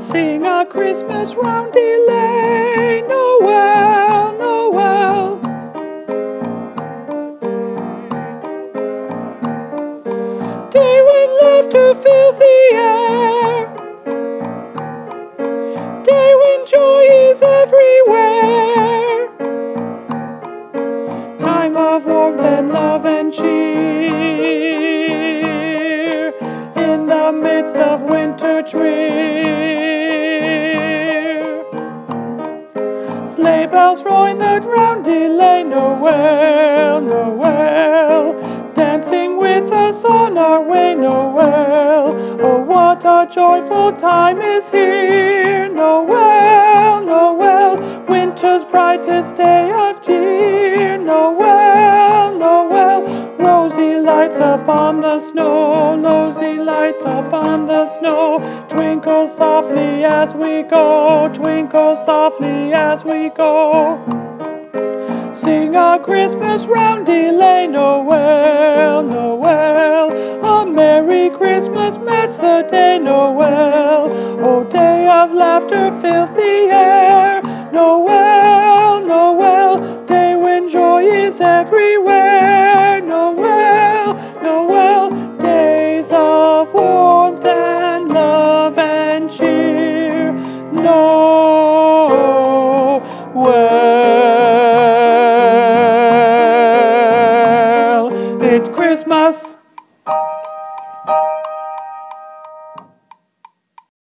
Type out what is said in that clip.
a Christmas roundelay, Noel, Noel. Day when laughter fills the air, day when joy is everywhere, time of warmth and love and cheer in the midst of winter drear. Sleigh bells roaring the roundelay, Noel, Noel, dancing with us on our way, Noel. Oh, what a joyful time is here, Noel, Noel, winter's brightest day of year, Noel, Noel, rosy lights upon the snow, lights upon the snow, twinkle softly as we go, twinkle softly as we go. Sing a Christmas roundelay, Noel, Noel. A Merry Christmas, that's the day, Noel. Oh, day of laughter fills the air, Noel, Noel. Day when joy is everywhere, cheer. No well, it's Christmas.